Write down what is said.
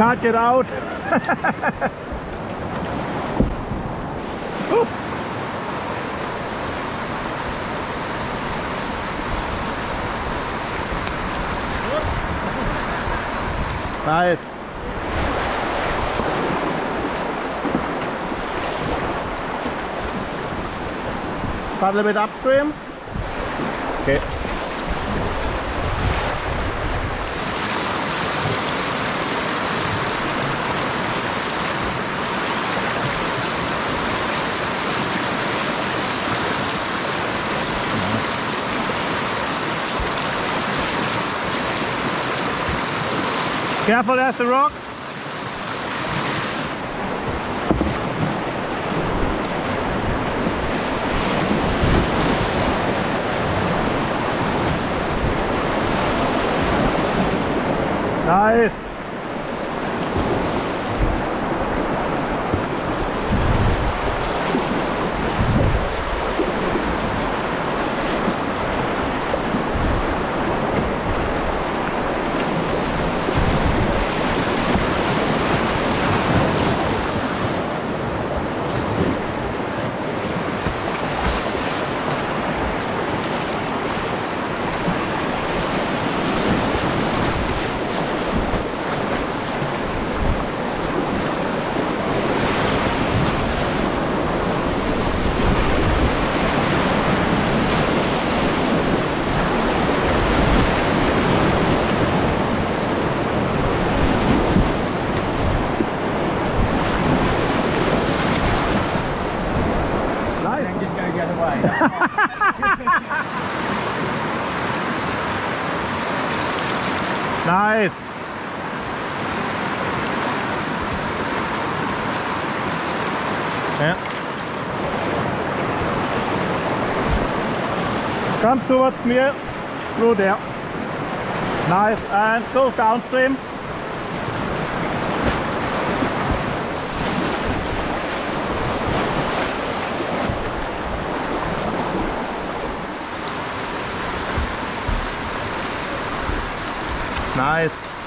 Can't get out. Nice. A little bit upstream. Okay. Careful, that's the rock. Nice. And just go the other way. Nice. Yeah. Come towards me through there. Nice. And go downstream. Nice.